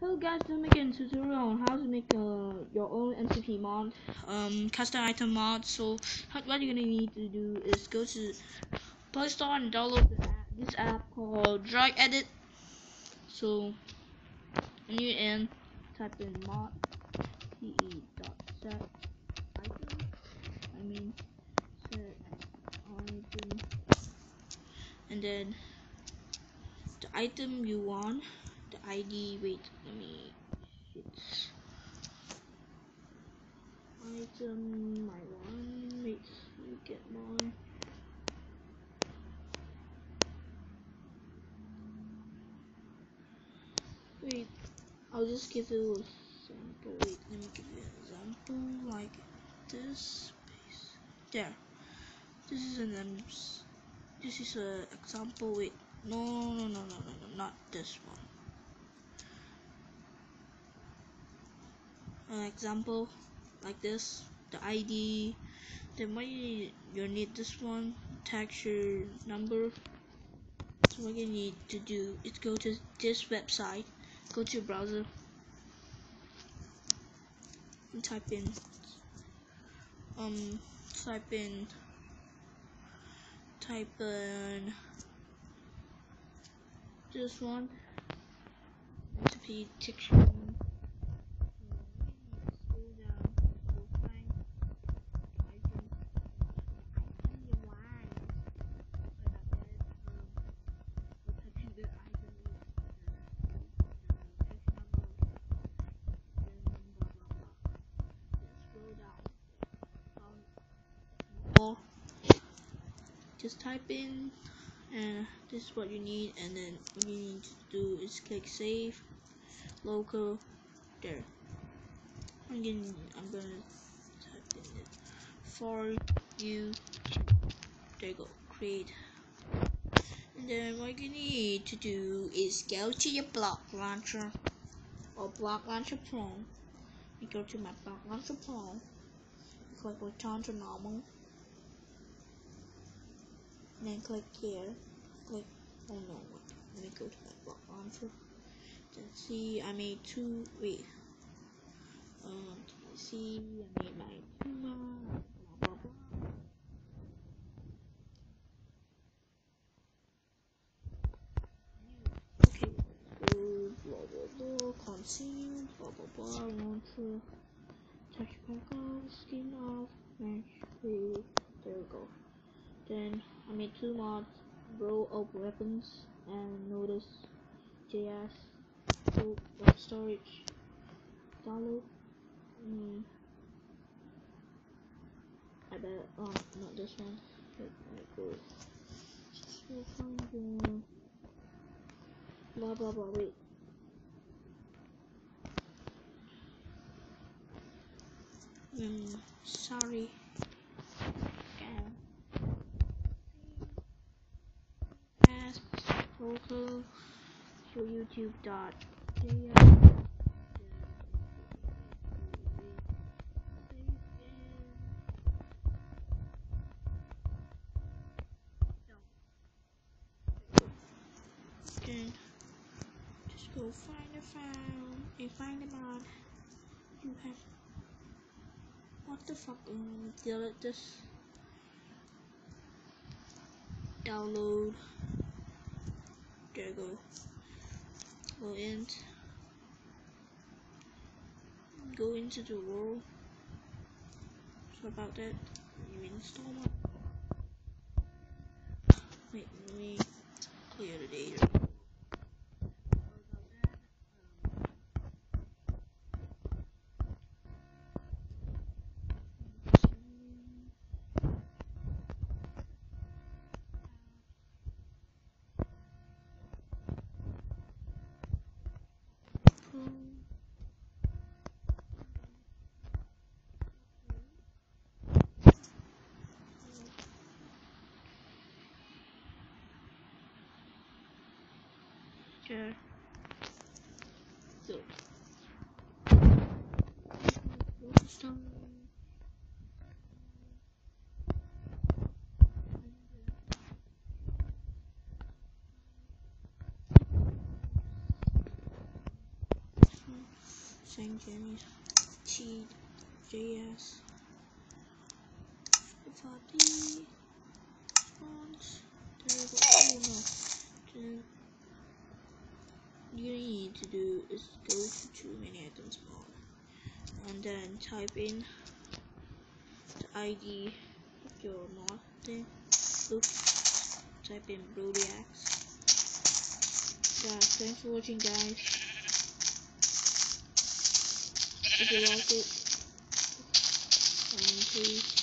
Hello guys, I'm making a tutorial on how to make uh, your own MCP mod, um, custom item mod. So how, what you're gonna need to do is go to Play Store and download app, this app called DroidEdit. So you in, type in mod te dot set item. I mean set item, and then the item you want ID. Wait, let me. It's item my one. Wait, let me get mine. Wait, I'll just give you a sample. Wait, let me give you an example like this. Space. There. This is an um, this is a example. Wait, no, no, no, no, no, no, not this one. An example like this the ID then what you, you need this one texture number? So what you need to do is go to this website go to your browser and type in um type in type in this one recipe texture just type in and this is what you need and then what you need to do is click save local there. I'm gonna I'm gonna type in it. For you there you go create. And then what you need to do is go to your block launcher or block launcher pro. You go to my block launcher pro click return to normal then click here. Click oh no let me go to my block launcher. Then see I made two wait. Um see I made my two blah blah blah. Okay. So blah blah blah continue blah launcher. Touch back off skin off mesh there we go. Then I made two mods, row of weapons and notice JS web storage download. Mm. I bet oh not this one. Wait, go. Just find blah blah blah wait. Mm, sorry. Local for YouTube dot Then just go find a file. And find a mod you have what the fuck um, delete this. Download there you go go in go into the world so about that you install wait let me clear the data Okay. So. St. James TJS FRP font table oh no then you need to do is go to too many items mod and then type in the ID of your mod thing oops. Type in Brodiax yeah thanks for watching guys. If you like it please